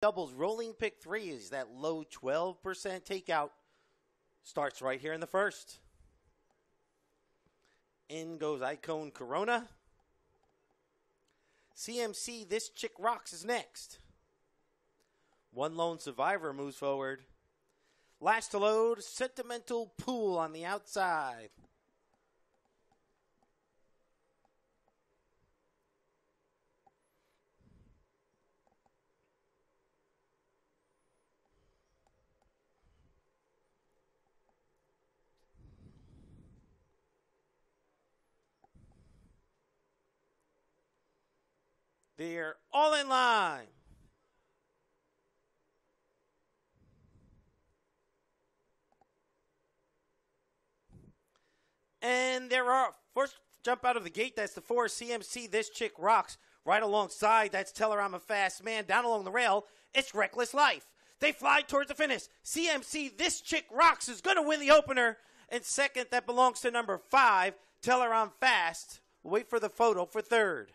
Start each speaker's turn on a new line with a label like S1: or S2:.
S1: doubles. Rolling pick three is that low 12% takeout. Starts right here in the first. In goes Icon Corona. CMC, this chick rocks is next. One lone survivor moves forward. Last to load, sentimental pool on the outside. They're all in line. And there are first jump out of the gate. That's the four CMC. This chick rocks. Right alongside, that's Tell Her I'm a Fast Man. Down along the rail, it's Reckless Life. They fly towards the finish. CMC, this chick rocks, is going to win the opener. And second, that belongs to number five, Tell Her I'm Fast. Wait for the photo for third.